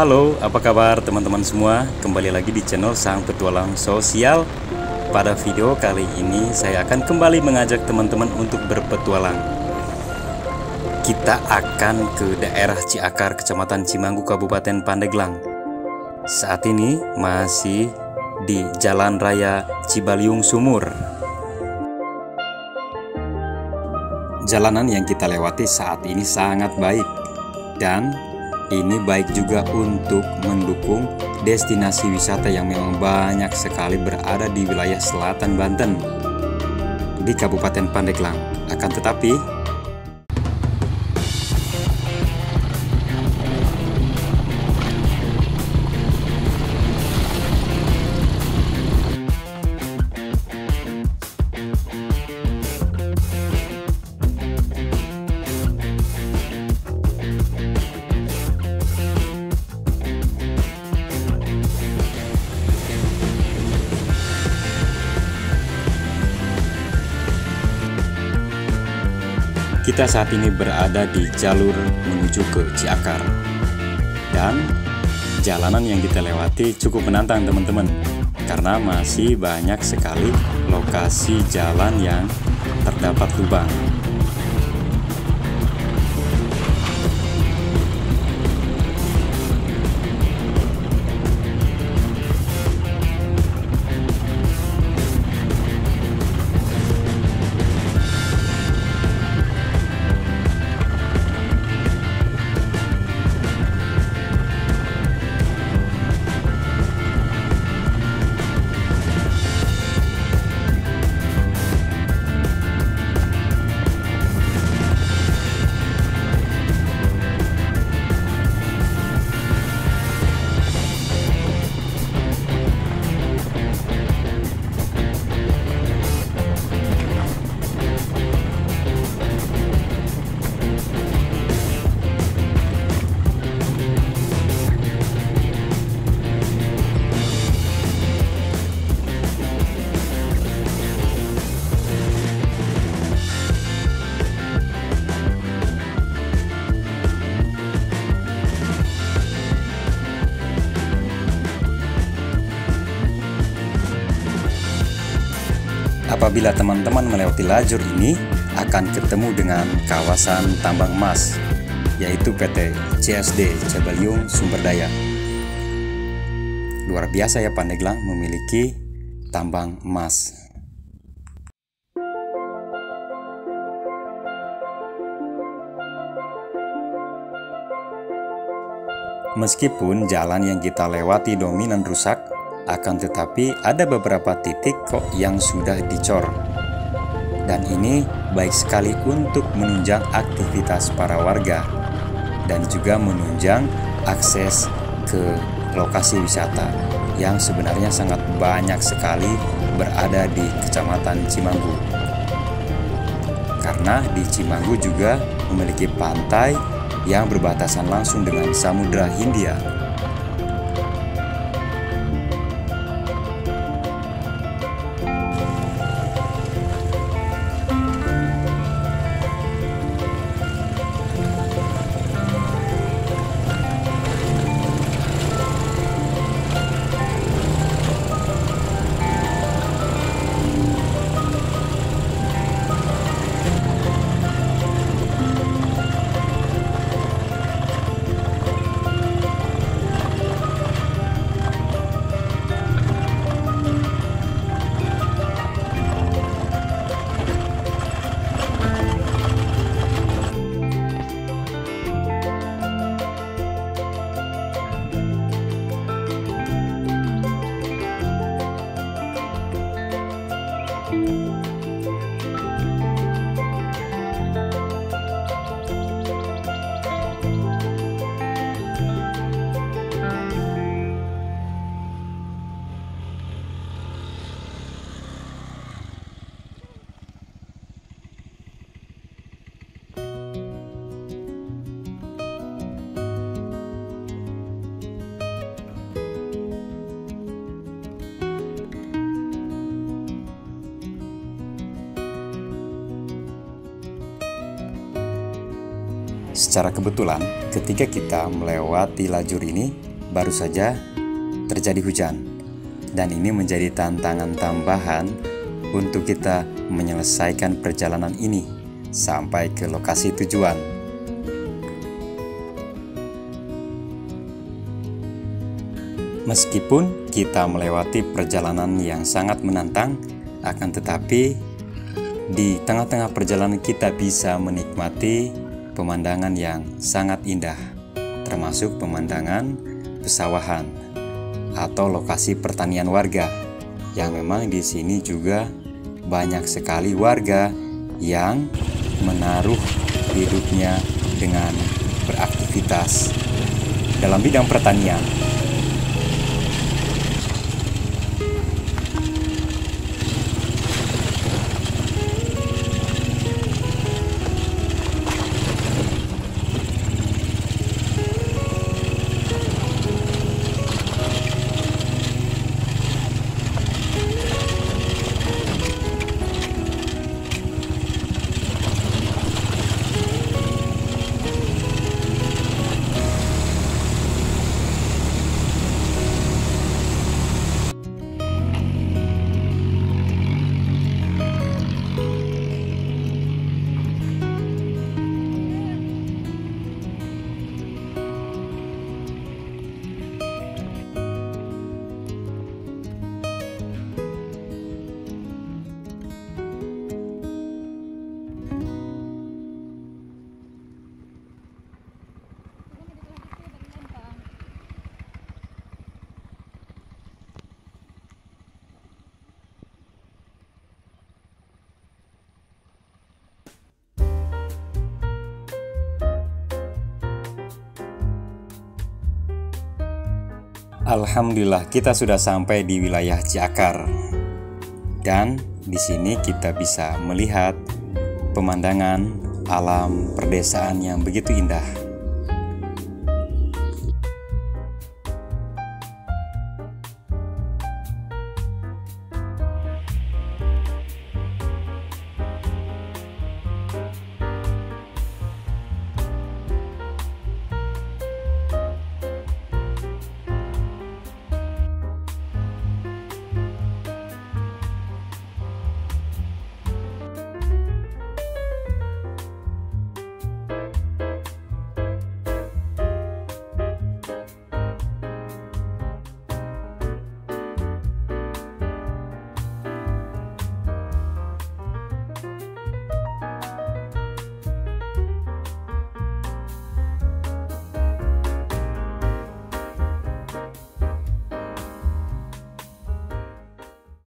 Halo, apa kabar teman-teman semua? Kembali lagi di channel Sang Petualang Sosial. Pada video kali ini saya akan kembali mengajak teman-teman untuk berpetualang. Kita akan ke daerah Ciakar, Kecamatan Cimanggu, Kabupaten Pandeglang. Saat ini masih di Jalan Raya Cibaliung Sumur. Jalanan yang kita lewati saat ini sangat baik dan ini baik juga untuk mendukung destinasi wisata yang memang banyak sekali berada di wilayah selatan Banten di Kabupaten Pandeglang. Akan tetapi Kita saat ini berada di jalur menuju ke Ciakar. Dan jalanan yang kita lewati cukup menantang teman-teman. Karena masih banyak sekali lokasi jalan yang terdapat lubang Apabila teman-teman melewati lajur ini, akan ketemu dengan kawasan tambang emas, yaitu PT CSD Cebaliung Sumberdaya. Luar biasa ya Pandeglang memiliki tambang emas. Meskipun jalan yang kita lewati dominan rusak, akan tetapi ada beberapa titik kok yang sudah dicor. Dan ini baik sekali untuk menunjang aktivitas para warga dan juga menunjang akses ke lokasi wisata yang sebenarnya sangat banyak sekali berada di Kecamatan Cimanggu. Karena di Cimanggu juga memiliki pantai yang berbatasan langsung dengan Samudra Hindia Secara kebetulan, ketika kita melewati lajur ini, baru saja terjadi hujan, dan ini menjadi tantangan tambahan untuk kita menyelesaikan perjalanan ini sampai ke lokasi tujuan. Meskipun kita melewati perjalanan yang sangat menantang, akan tetapi di tengah-tengah perjalanan kita bisa menikmati pemandangan yang sangat indah, termasuk pemandangan pesawahan atau lokasi pertanian warga yang memang di sini juga banyak sekali warga yang menaruh hidupnya dengan beraktivitas dalam bidang pertanian. Alhamdulillah kita sudah sampai di wilayah Jakar. Dan di sini kita bisa melihat pemandangan alam perdesaan yang begitu indah.